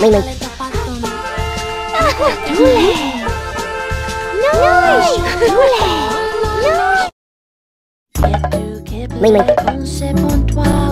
Mày mày Lule! Noś! Lule! Noś! Lule!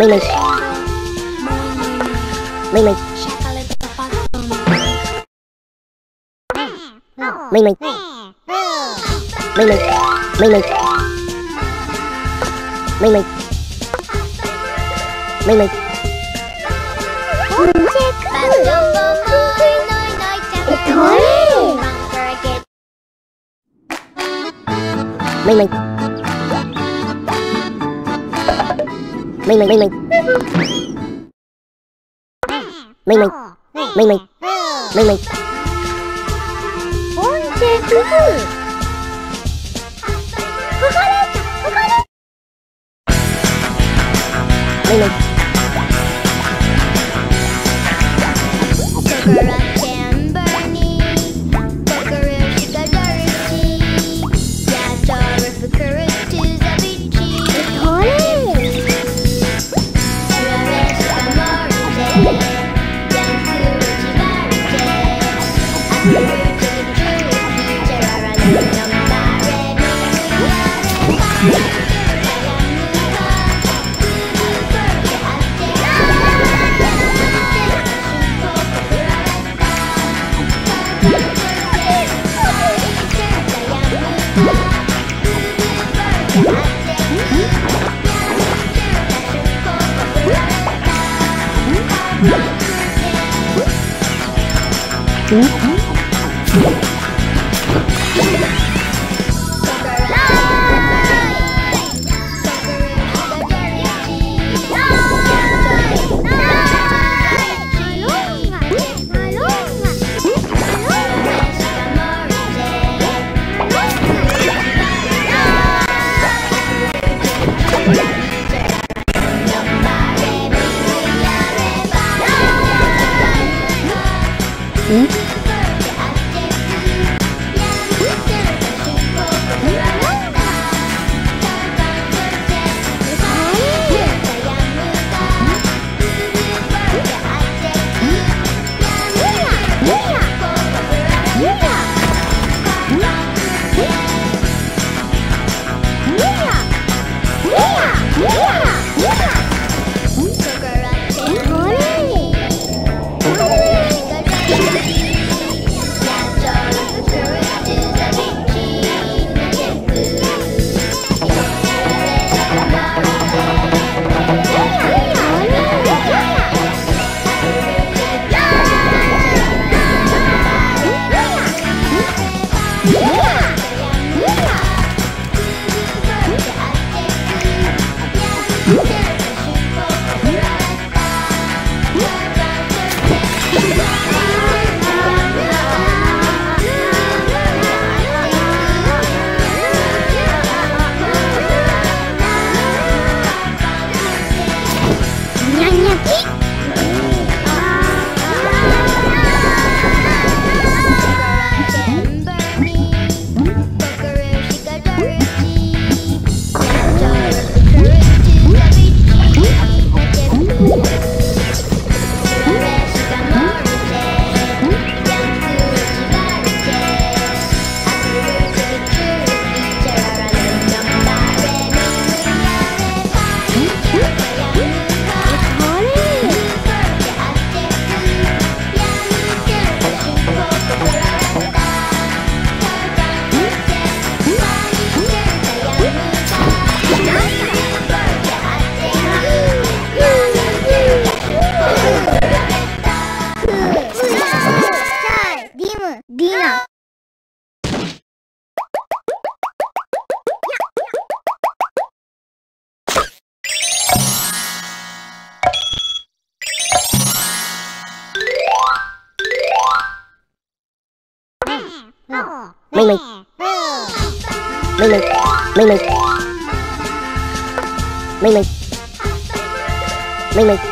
mình mình mình mình mình mình mình mình mình mình mình Minh. Minh Minh. Minh Minh. mình mình mình mình. Mình mình. Mình mình. Mình mình. Mình mình. two mình mình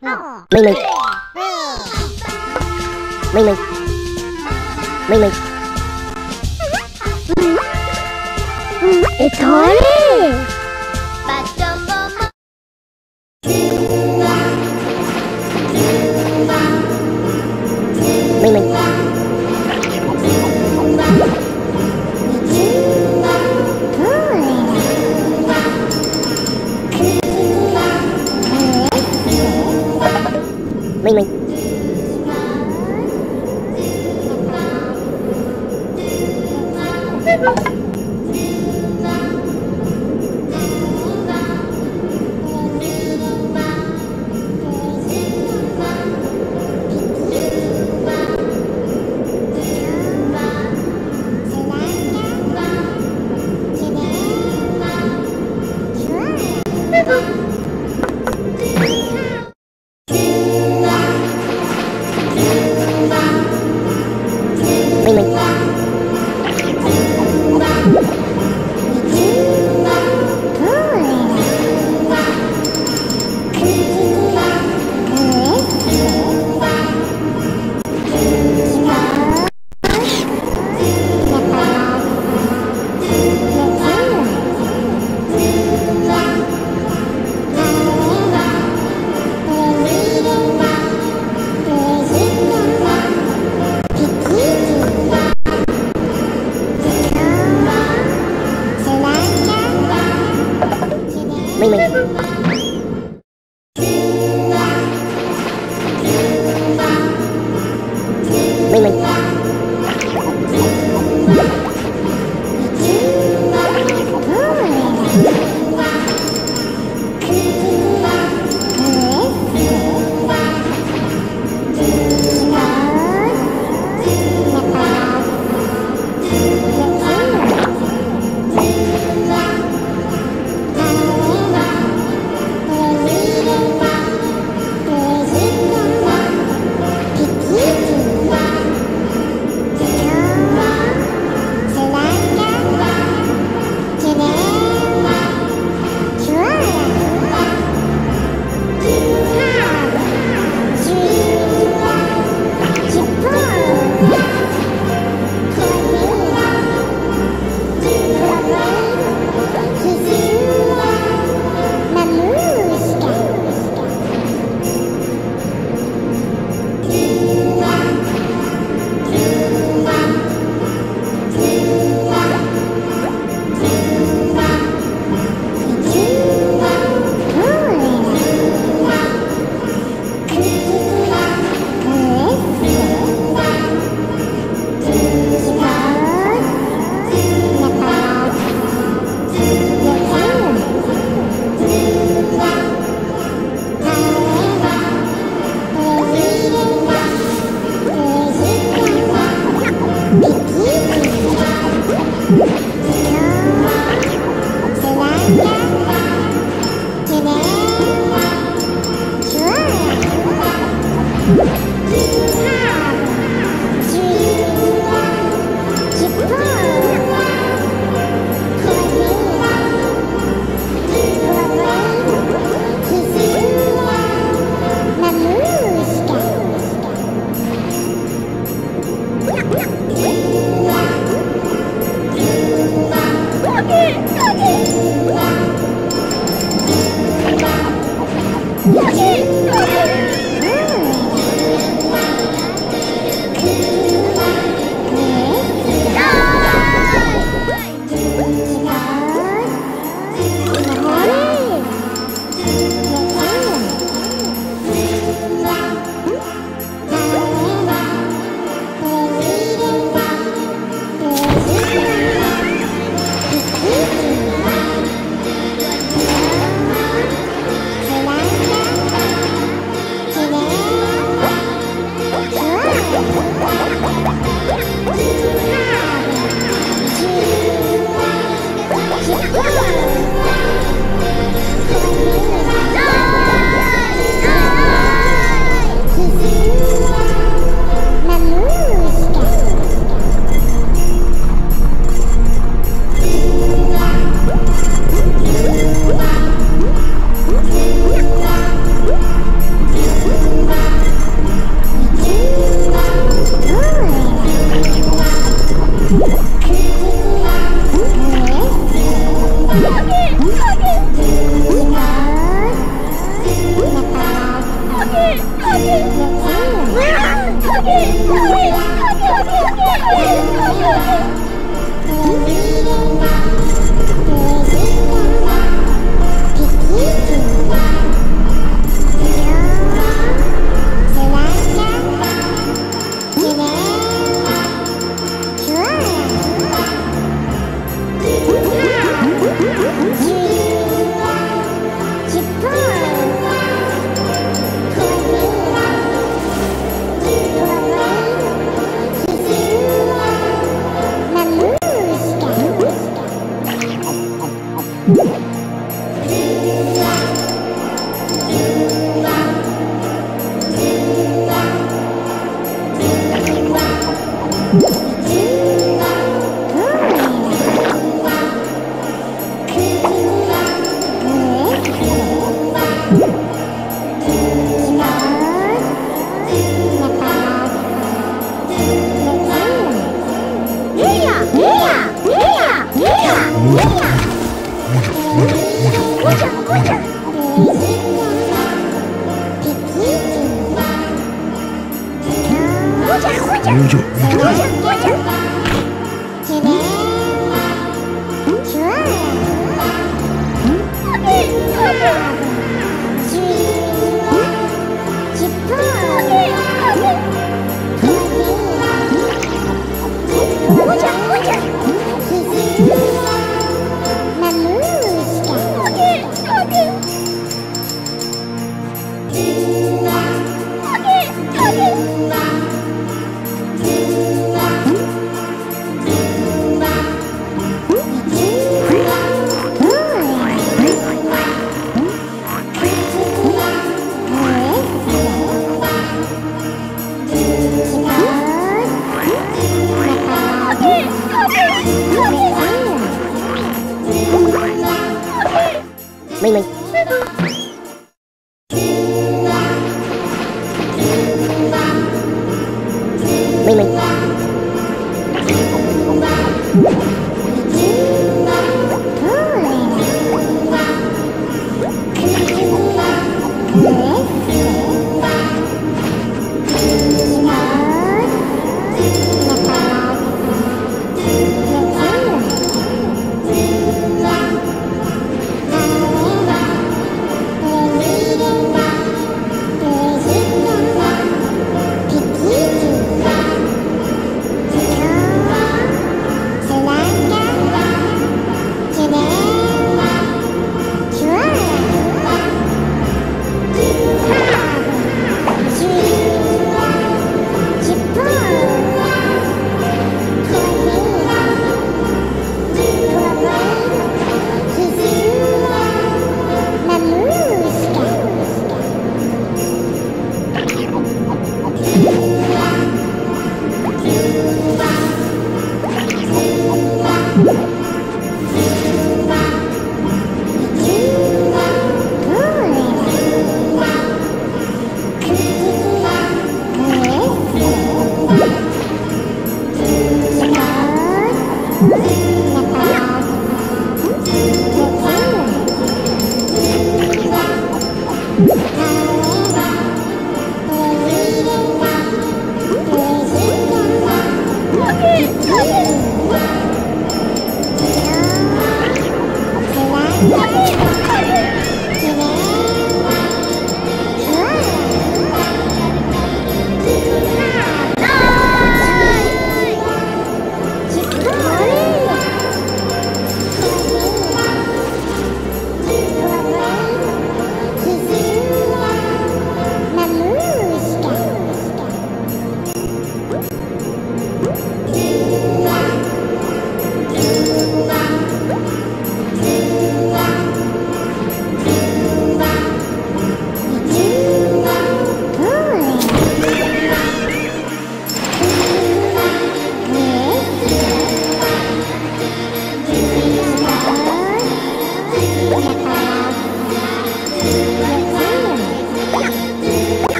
Mimi, Mimi, Mimi, mây Mây mây It's hard!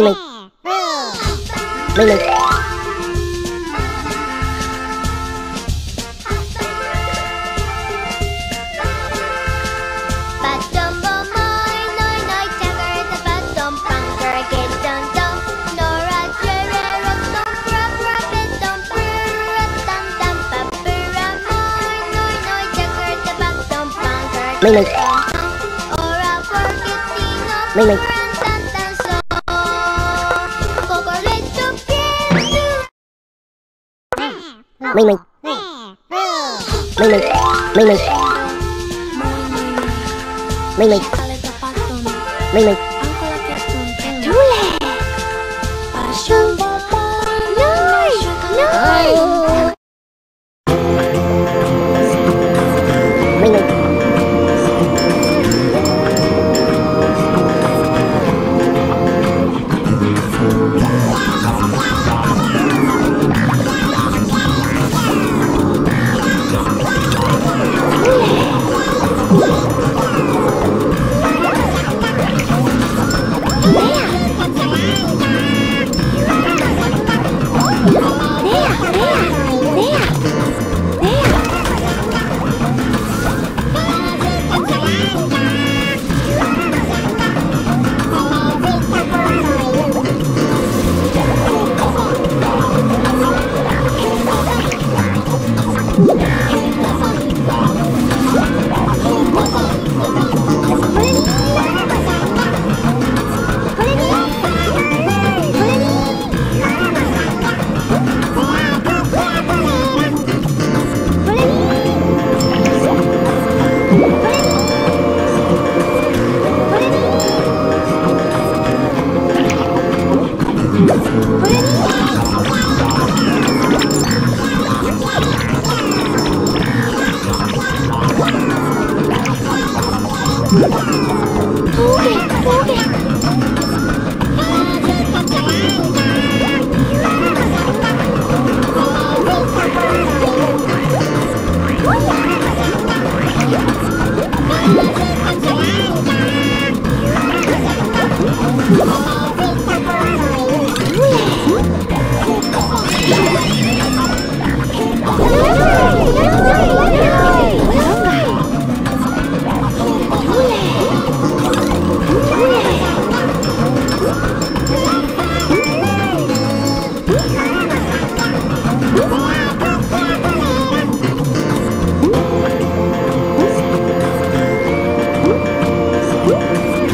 really.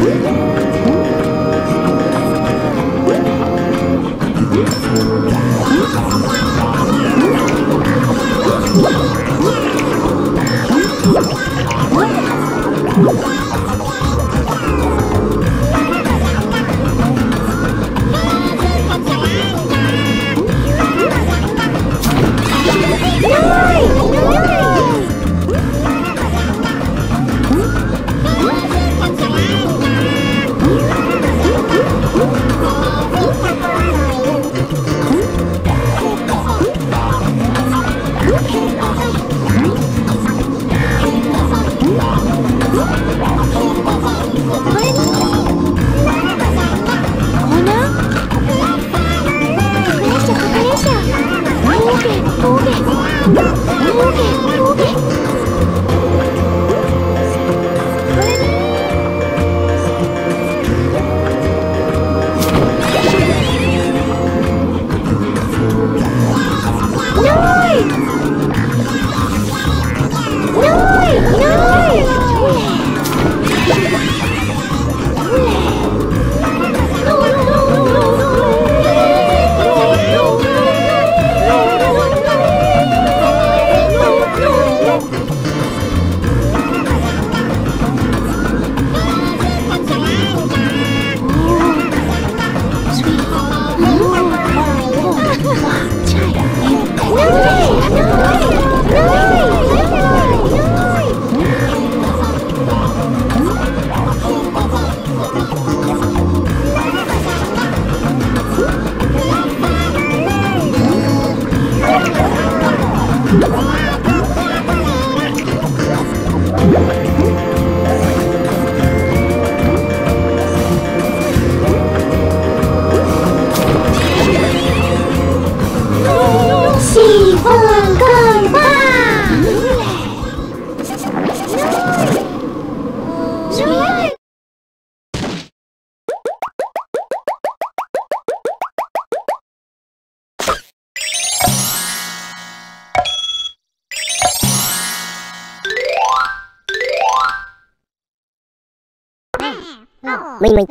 Woo! mình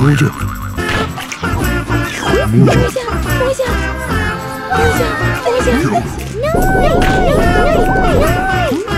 摸一下，摸一下，摸一下，摸一下，摸一下。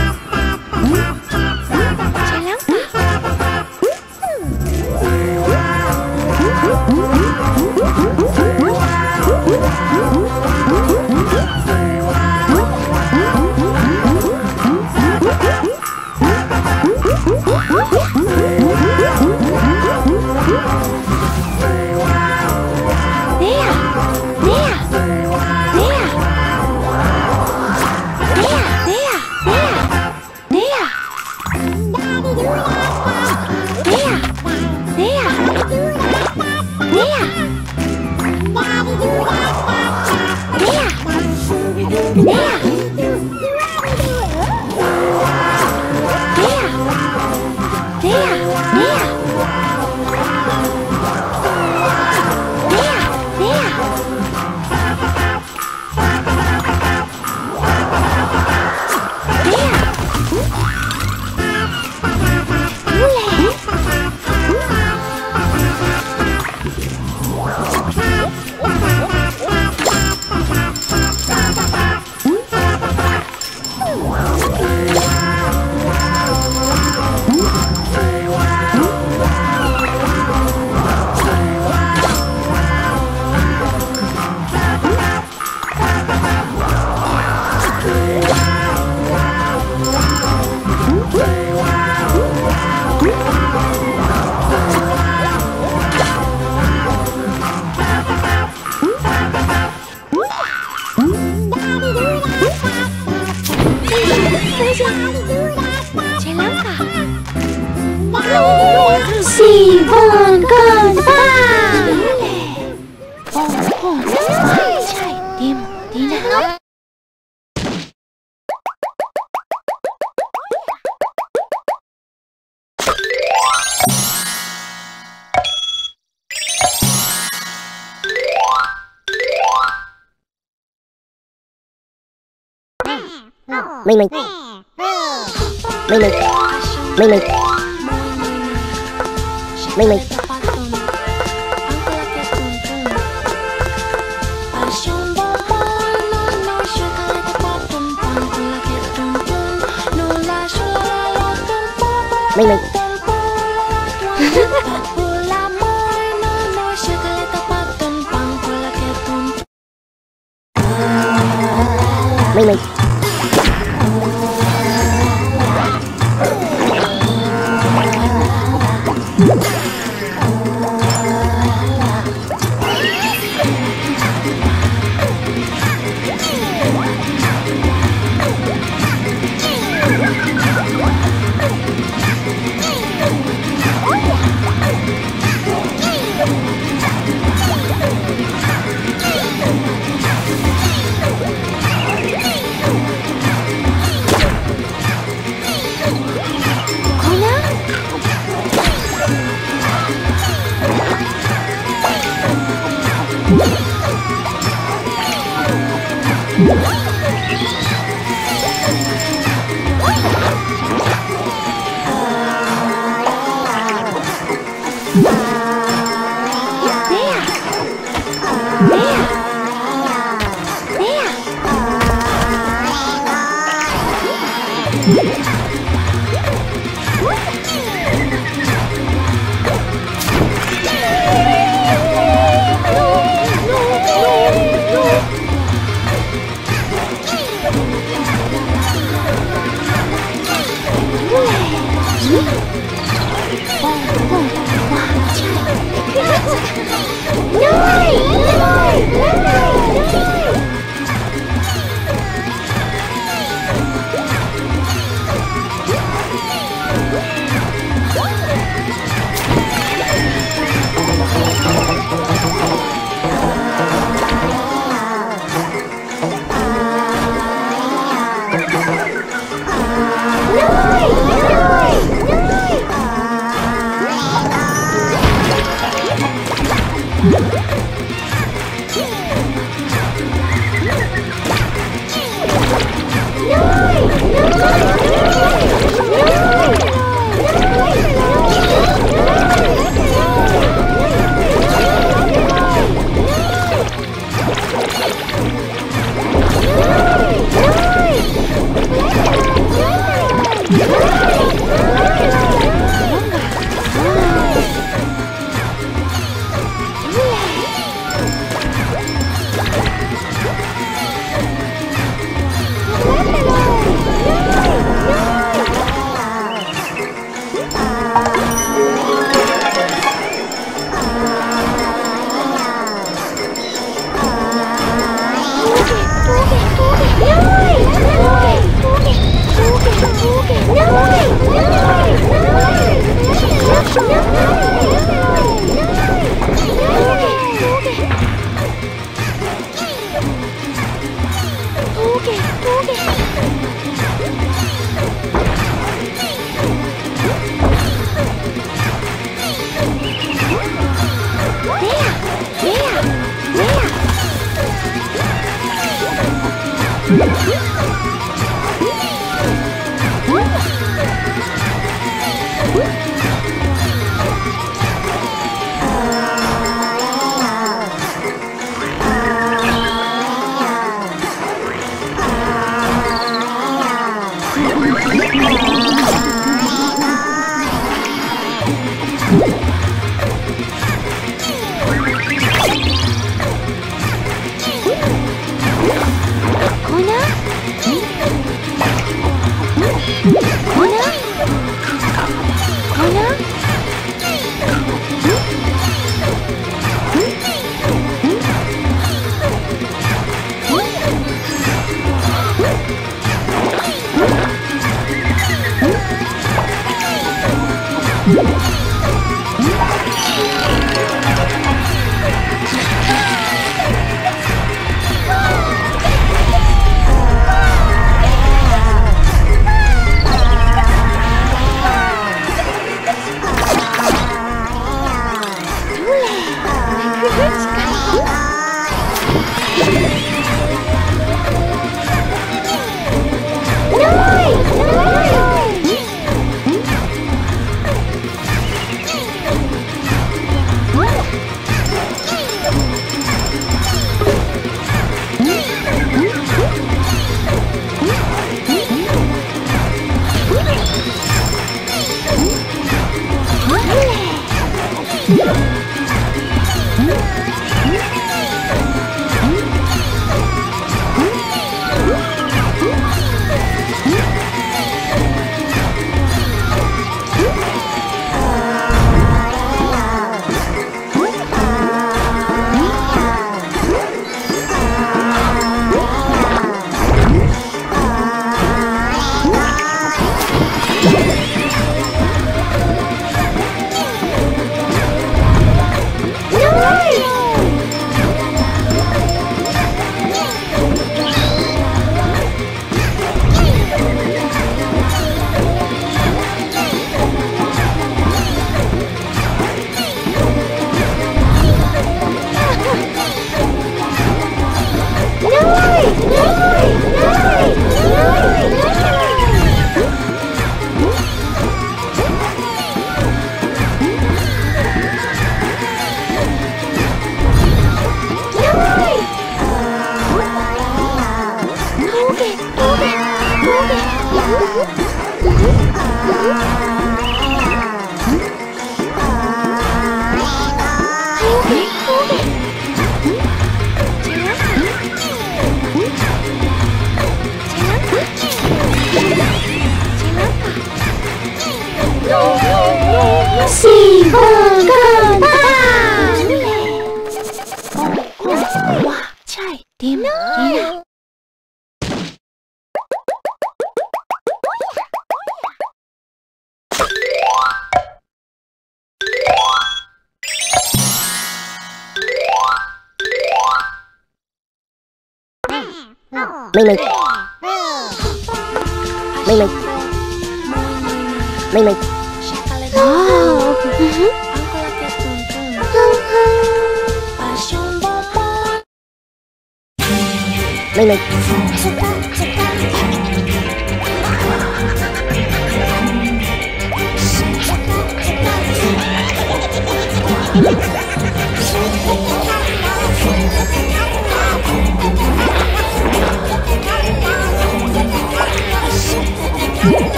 mình mình. 아.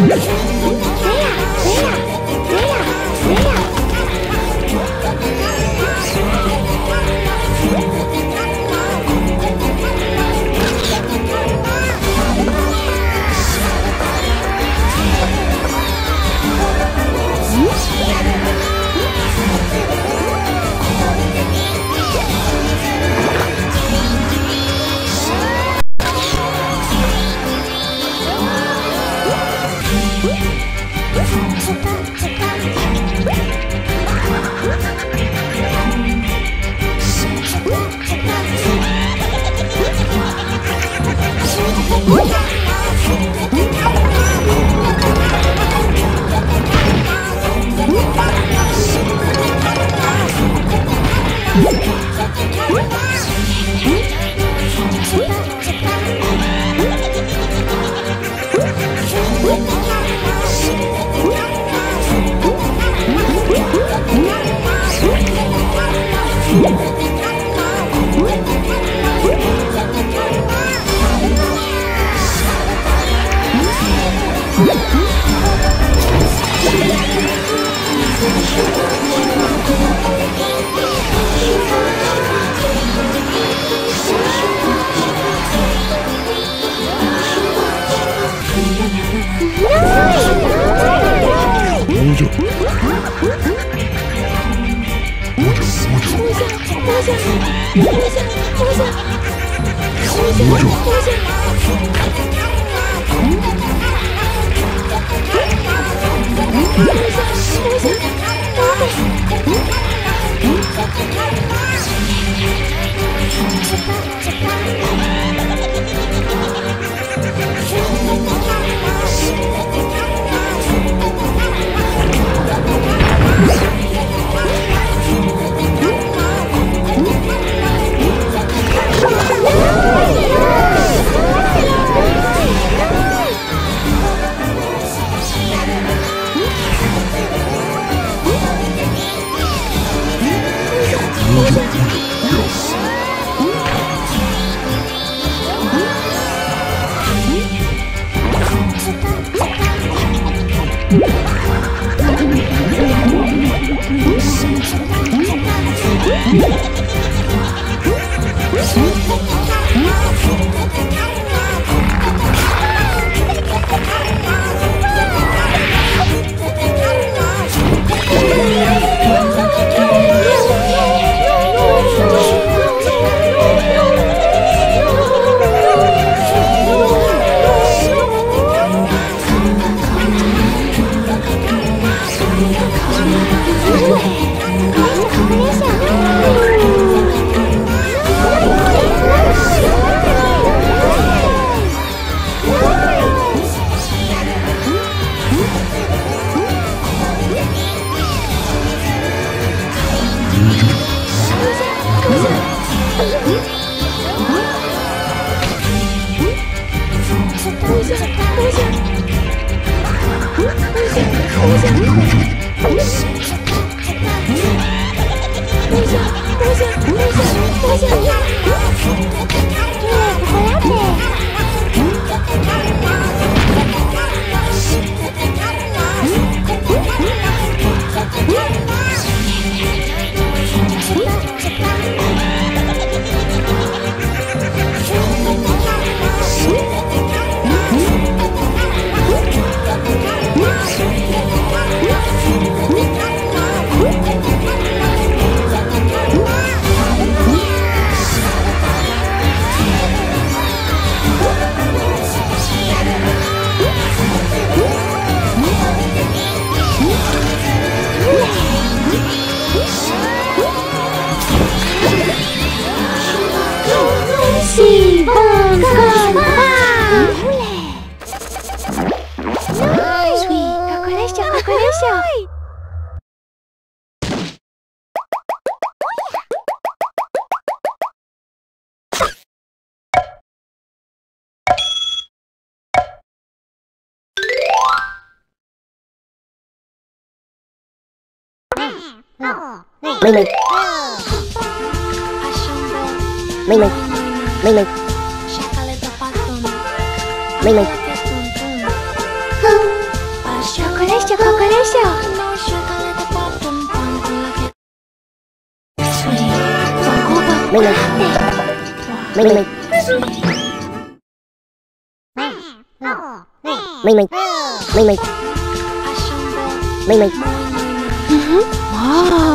Let's go. Ming Ming, Ming Ming, Ming Ming, Ming Ming, ここでしょ No chocolate bottom bun Sweet Choco 妹妹 Oh.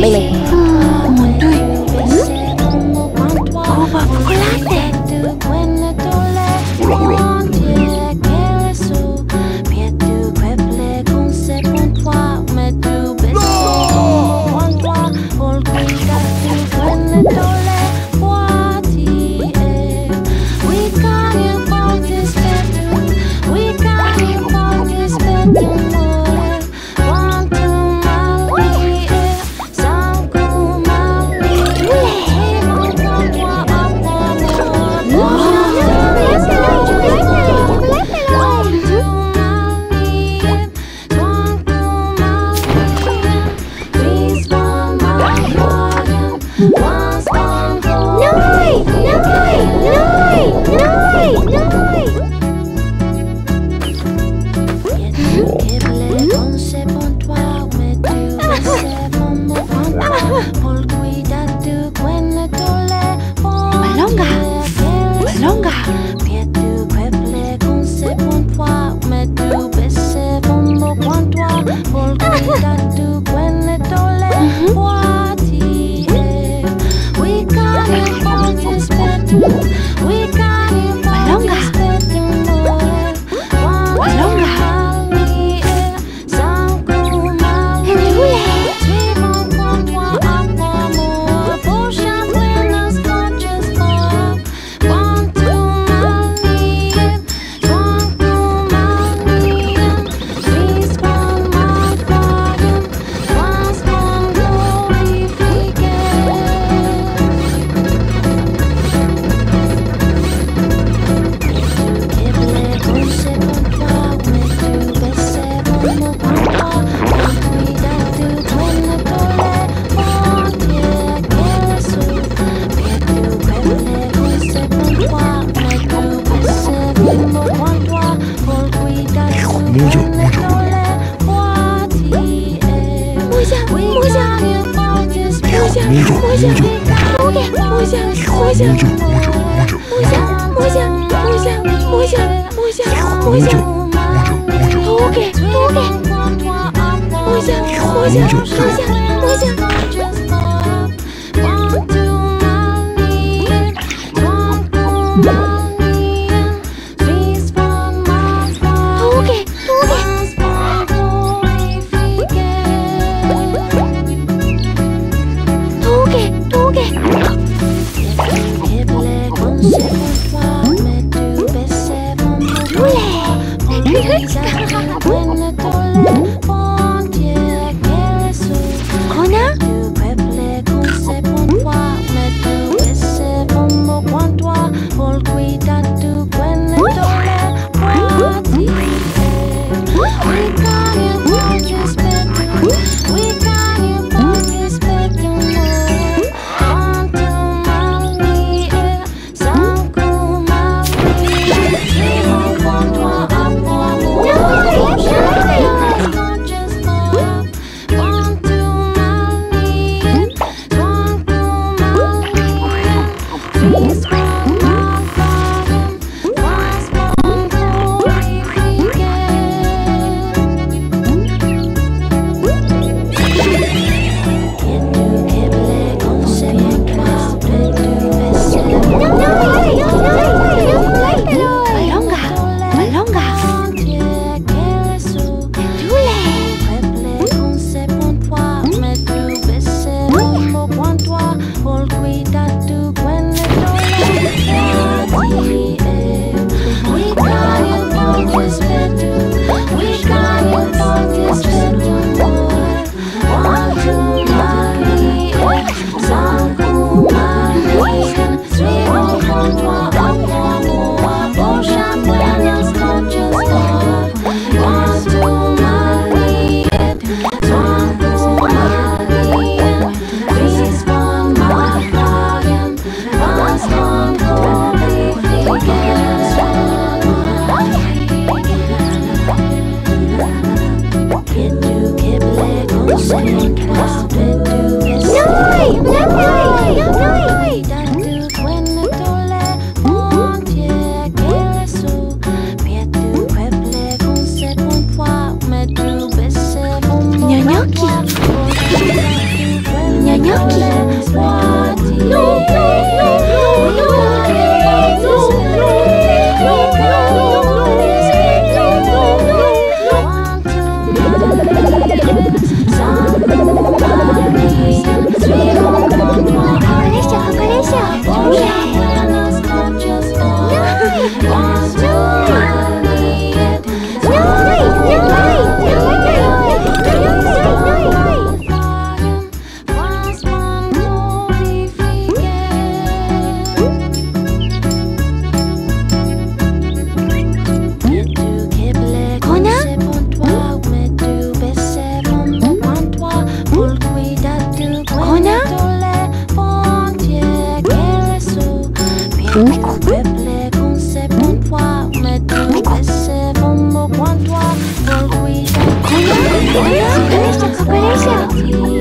Ling 我就 Rona Micro. Micro. Rona,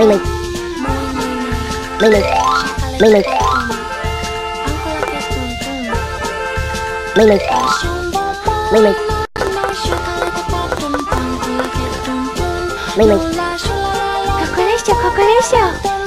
Mày mày Mày mày Mày mày Mày mày Mày mày Mày mày ここでしょここでしょ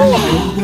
Ooh.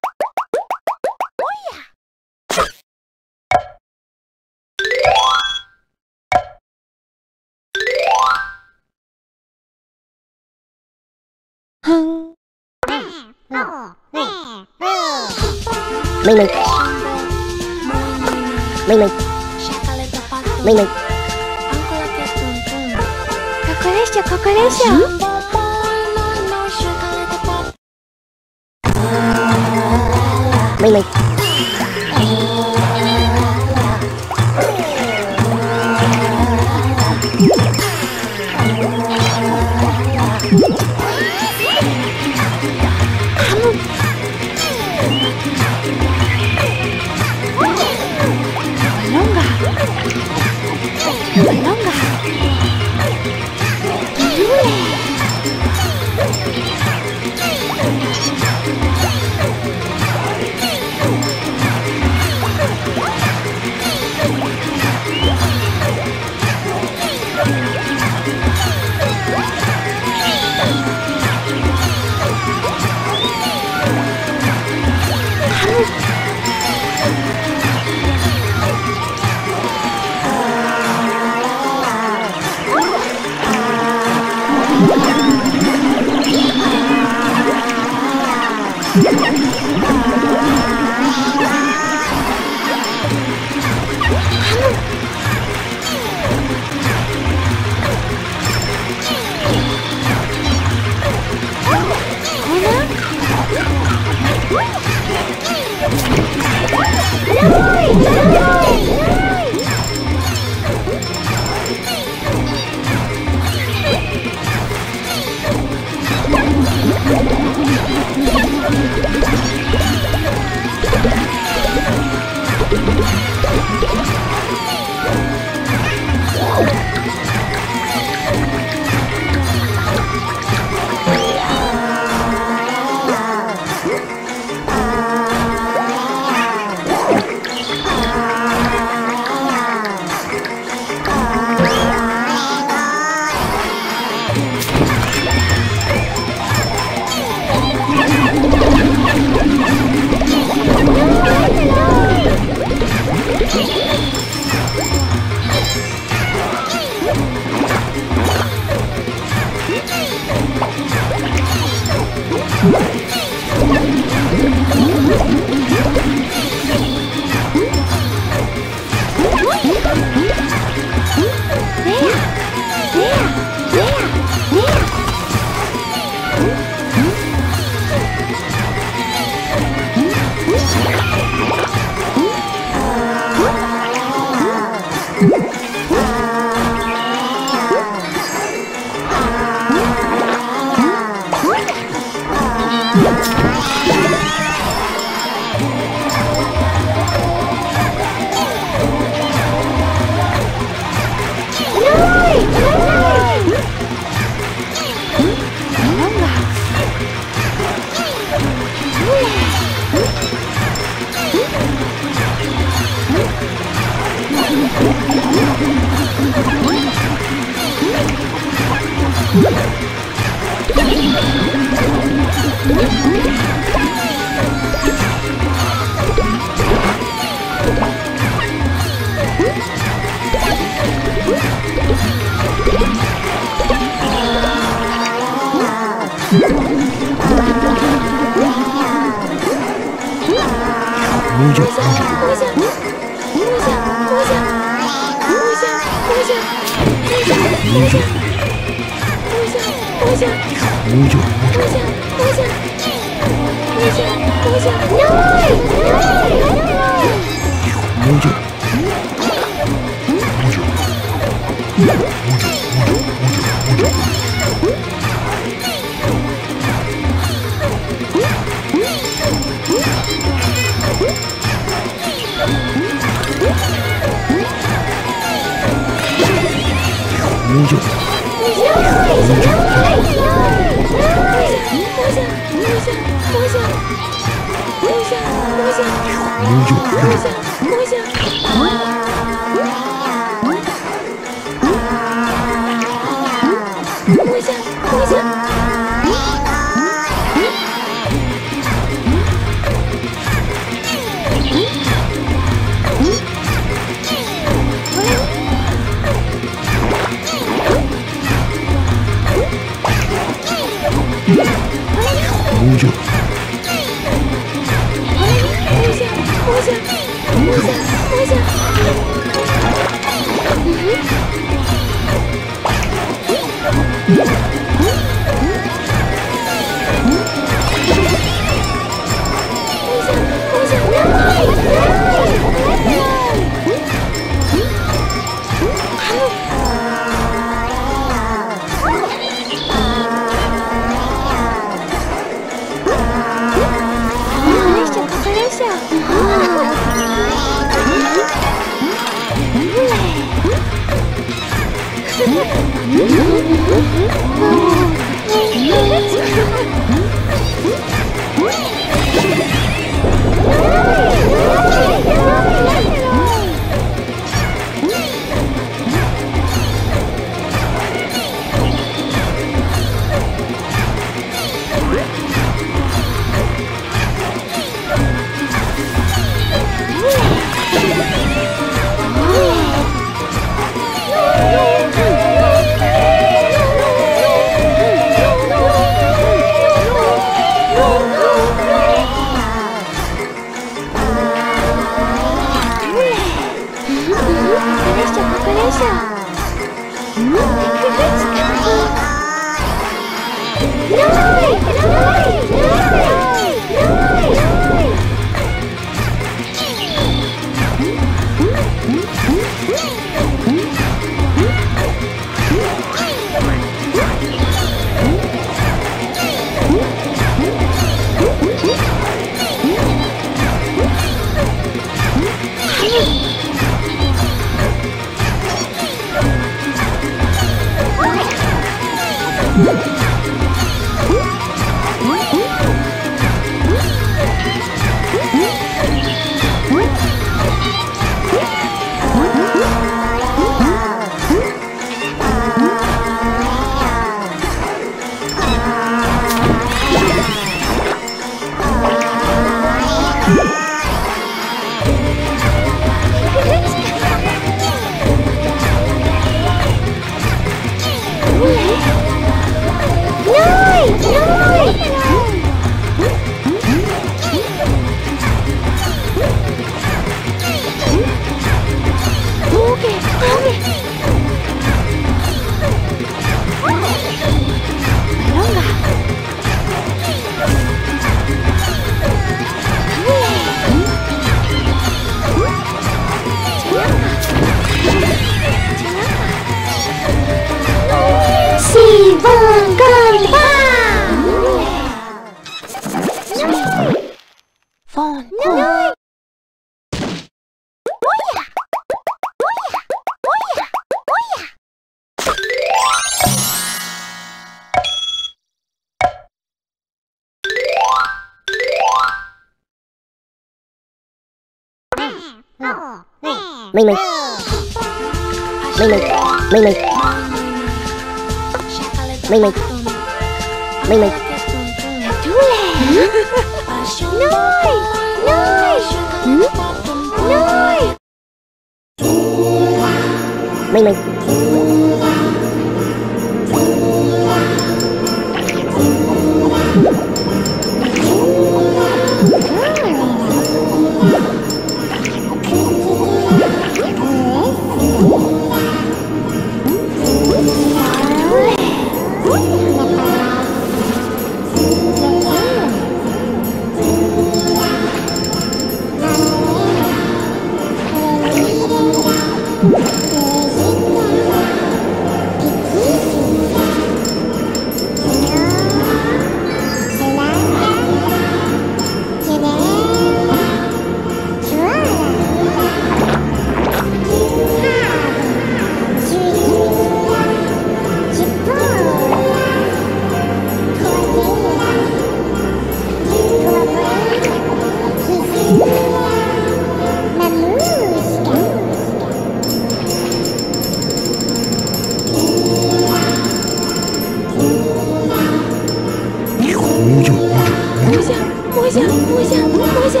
不会下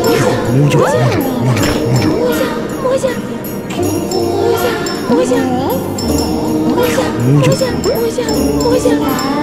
不会下不会下不会下不会下不会下不会下不会下不会下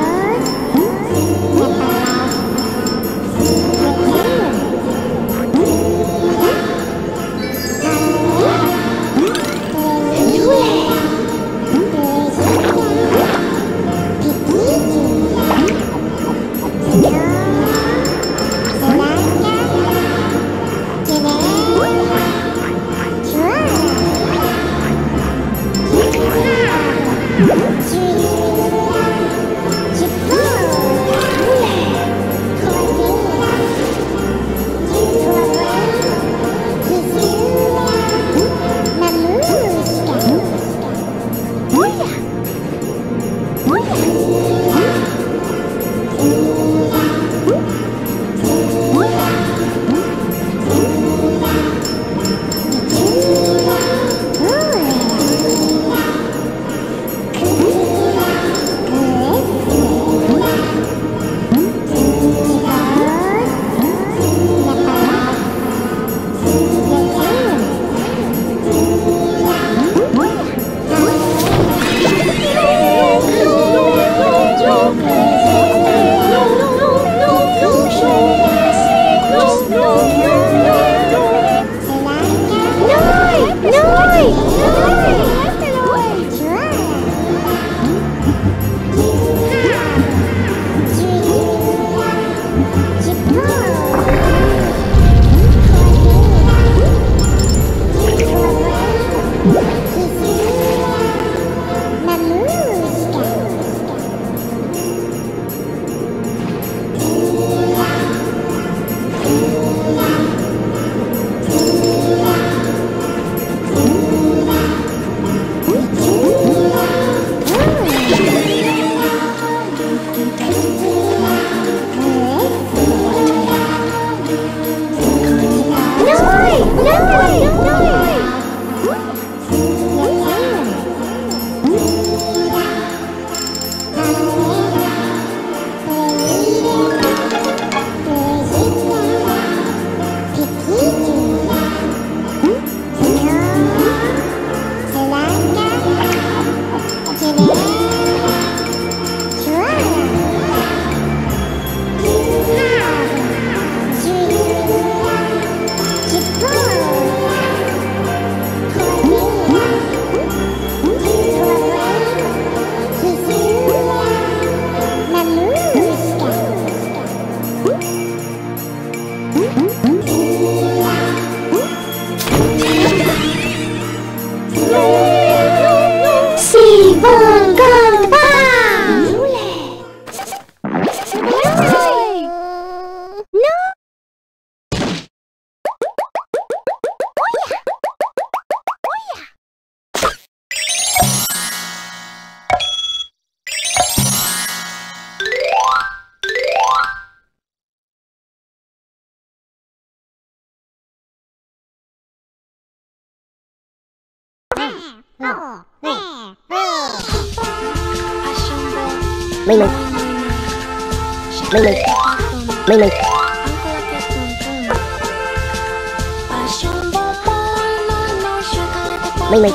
mây mây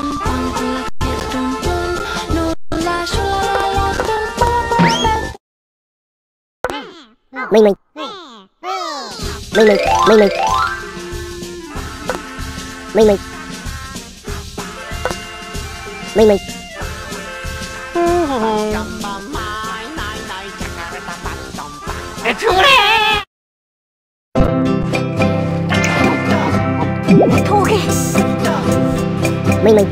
mây mây mây mây mây mây mây mây mây mây It's Minh Minh.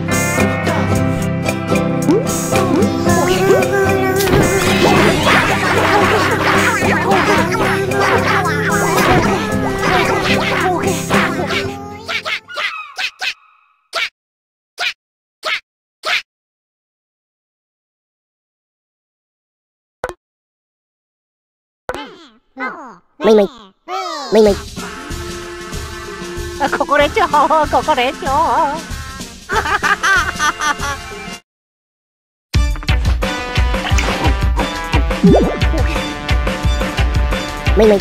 Minh Minh. Minh Minh. ここでしょここでしょ mình mày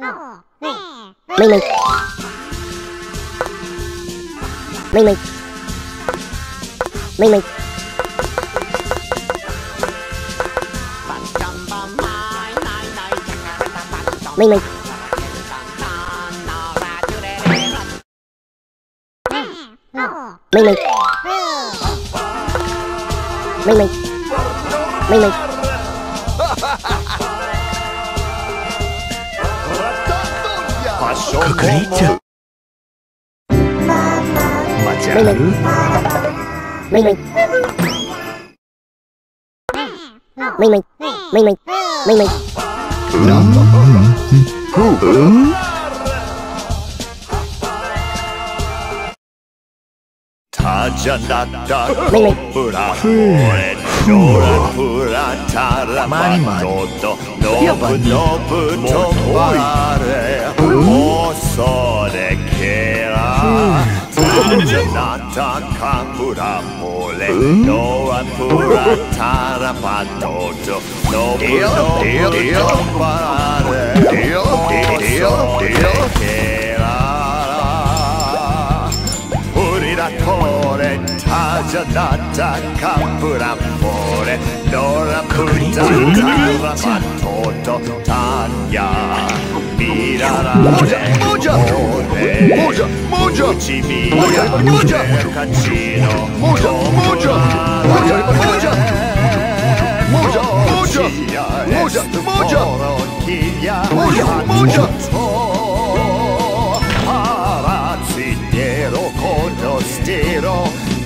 Ờ. mình mình mình mình mình mình mình mình mình ờ. mình mình ờ. mình mình mình 隠れちゃう。街ある。むいむタジャダダブラフォ mani mani ja pa ni Tanata kapura mole Noa pura tarapatoto Nobu nobu nobu parare Nobu nobu nobu あじゃなたカプラポレ。ロラプタタラパトトタンヤ。ビララレモジャモジャモジャモジャモジャモジャカチノモジャモジャモジャモジャモジャモジャモジャモジャモジャモジャ Stero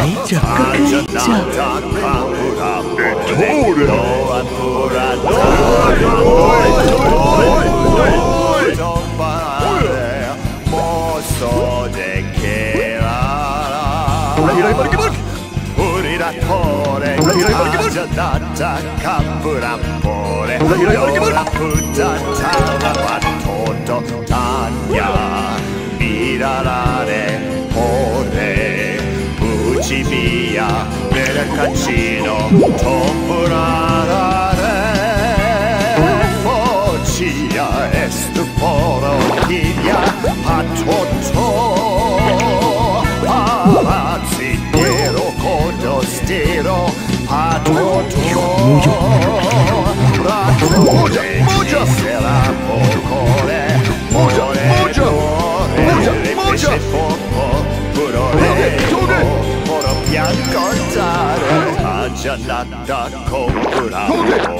Aja. 미라라네 시비야. 베레카치노 토프라라레 포치야 에스포로키야 파토토 파라치테로 코도스테로 파토토 라토레 세라 포코레 무조 무조 무조 무조 무조 무조 무조 무조 양껏자를. 맞아놨다 코브라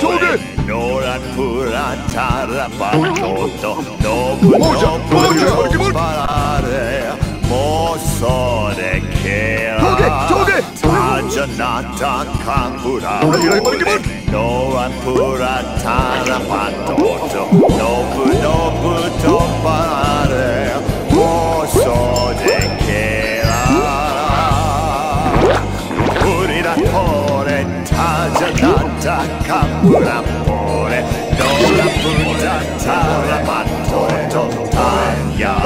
저기 노란 프라타라 반도도 높은 높은 바라래 모서래 개아 맞아놨다 카브라 노란 프라타라 반도도 높은 높은 라포레 너라 부자 타라 마토토 타야.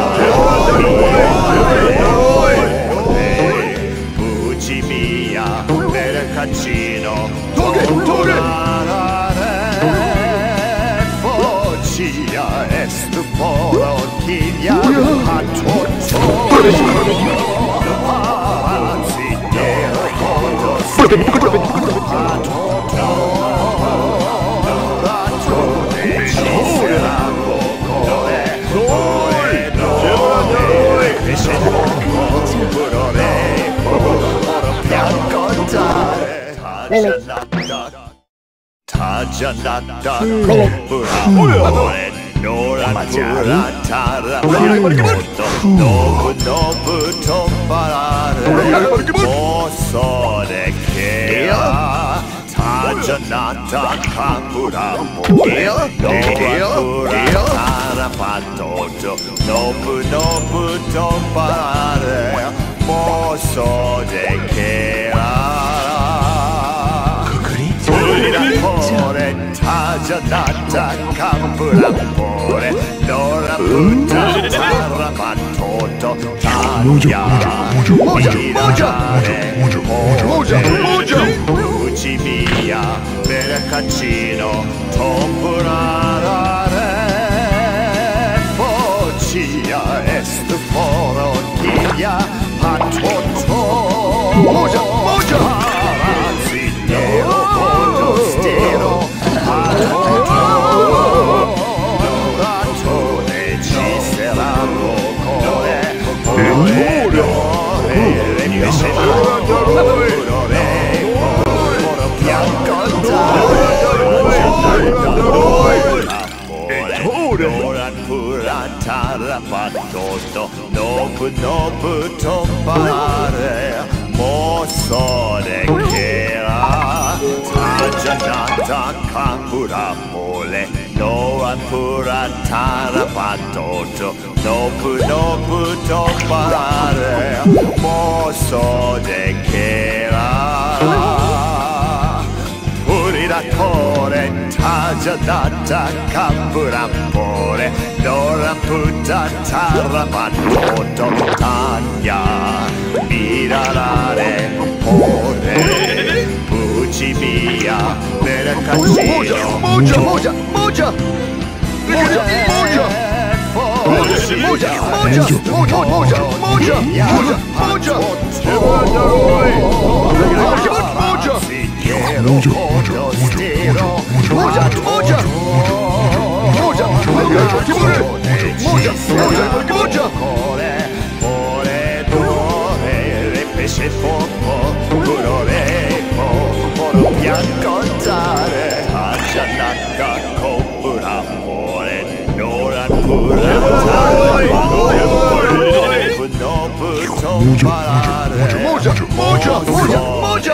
부지미야 메르카치노 도게 도게. 포치야 에스포로. タジャナダブラボレノラジャラタラブラボノブノブトバラルボソレケアタジャナダカブラボノブラタラパトトノブノブトバラルボソレケア 노란볼에 찾아났다. 캄브란볼에 노란불타 타라바토토 타야라 이라래 오레 우지미야. 메라카치노 톰브라라레 포치야. 에스포로티야. 파토토 모자 모자 no Nobu Nobu のぶのぶとまれ。妄想でけらウリラトレタジャダタカブラポレ。ドラプタタラマトトタンヤ。ミララレポレプチビアネラカチロモジャモジャモジャモジャモジャ Bianco dare, a Giannacca Coppola. 모자 모자 모자 모자 모자 모자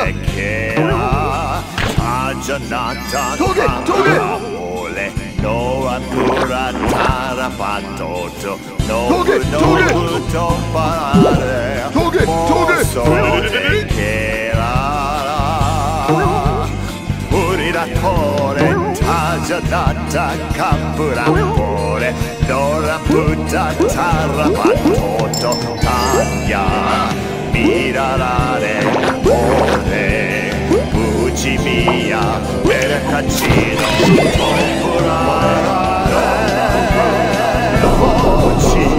아저 나타 도개 도개 몰래 너와 누라 타라파토토 도개 도개 도파라레 도개 도개 케라라 우리라 토레 타저 나타 카프라. 보레 nora pura no puto parare, moja, moja, moja, moja. che era giannata Toge, toge. amore, nora pura tarapantoto, no Toge, no toge. puto parare, Toge, toge. Uriratore, tagianata, campurapore, Dora puta tarrapantoto, taglia, mirarare, ore, buci via, per caccino, tomburare, vocia,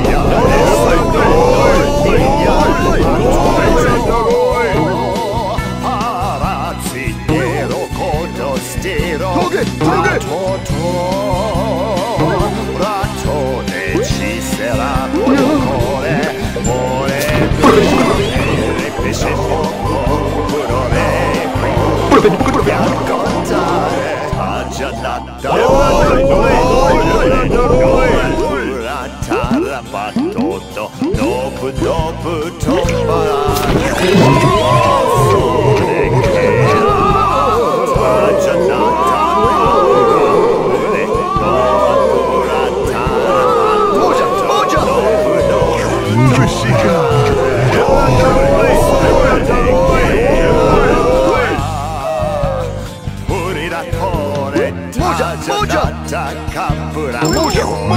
Arazziero, codostero, Toge, toge. Ragione ci sarà cuore, cuore, cuore, pesce fuoco, furore, biancotare, aggiannata, Pura battuto, dopo, dopo, tombarare, Moja,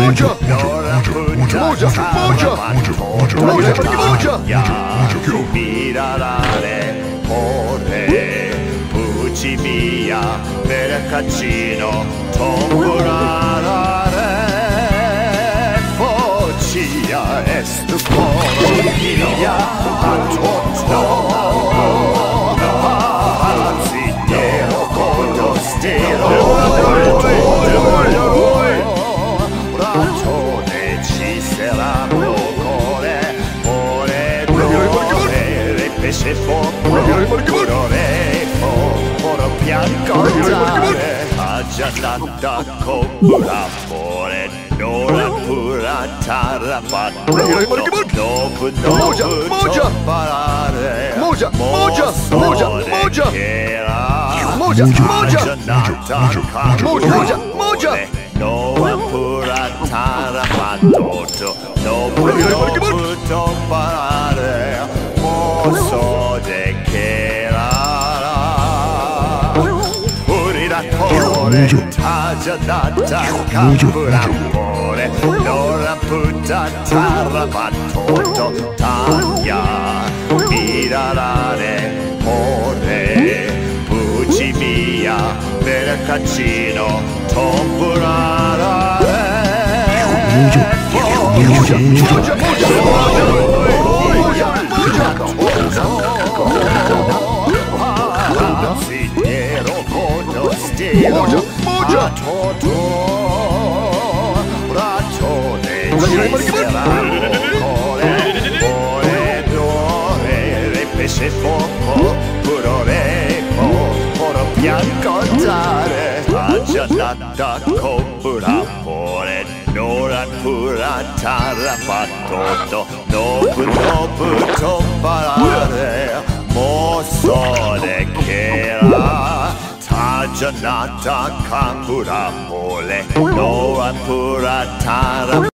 모자 모자 모자 모자 모자 모자 모자 미라라네 포레 부치미야 베라카치노 동그라라네 포치야 에스트 포로기야 아토토 파란시테로 코노스테로 se può curare oro bianco giare Aja tanta coppola pure Dora pura tarapatura Dopo dopo parare Moja, Moja, Moja, Moja Moja, Moja, Moja, Moja Dora pura tarapatura Dopo dopo dopo mucho, mucho, mucho. Mucho, mucho, mucho. Sarà cuore, cuore d'ore, pesce fuoco, furore, oro bianco dare, aggiannata copura, amore, nora pura, tarrafatto, dopo, dopo, tombarare, mosso de che la Janata Kapura Mole Nora Puratara